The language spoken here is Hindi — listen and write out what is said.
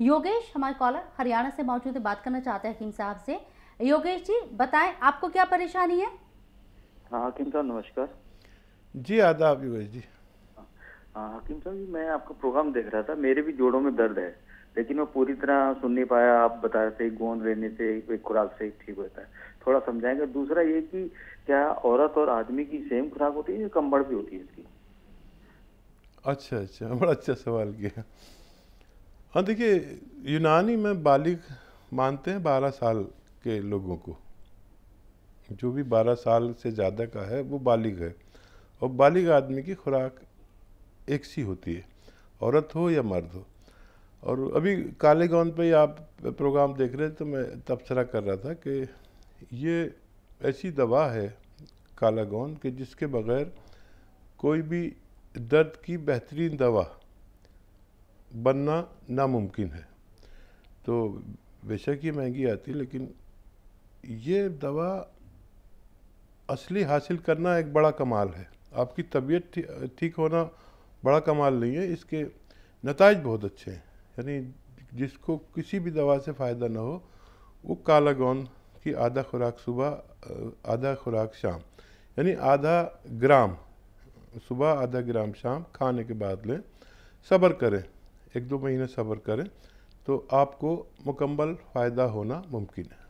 योगेश हमारे कॉलर हरियाणा से मौजूद है बात करना चाहते हैं हकीम साहब से। योगेश जी बताएँ आपको क्या परेशानी है? हाँ हकीम साहब नमस्कार। जी आदाब योगेश जी। हाँ हकीम साहब जी मैं आपका प्रोग्राम देख रहा था मेरे भी जोड़ों में दर्द है लेकिन मैं पूरी तरह सुन नहीं पाया आप बता रहे थे गोंद लेने से एक खुराक से ठीक होता है। थोड़ा समझाएँगे दूसरा ये कि क्या औरत और आदमी की सेम खुराक होती है या कम बढ़ भी होती है इसकी? अच्छा अच्छा बड़ा अच्छा सवाल किया। हाँ देखिए, यूनानी में बालिग मानते हैं बारह साल के लोगों को। जो भी बारह साल से ज़्यादा का है, वो बालिग है। और बालिग आदमी की खुराक एक सी होती है, औरत हो या मर्द हो। और अभी काले गौन पे ही आप प्रोग्राम देख रहे तो मैं तबसरा कर रहा था कि ये ऐसी दवा है काला गौन कि, जिसके बगैर कोई भी दर्द की बेहतरीन दवा बनना नामुमकिन है। तो बेशक ये महँगी आती है, लेकिन ये दवा असली हासिल करना एक बड़ा कमाल है। आपकी तबीयत ठीक होना बड़ा कमाल नहीं है, इसके नतज बहुत अच्छे हैं। यानी जिसको किसी भी दवा से फ़ायदा ना हो, वो काला गौन की आधा खुराक सुबह आधा खुराक शाम। यानी आधा ग्राम, सुबह आधा ग्राम शाम खाने के बाद लें, सब्र करें। एक दो महीने सब्र करें तो आपको मुकम्मल फ़ायदा होना मुमकिन है।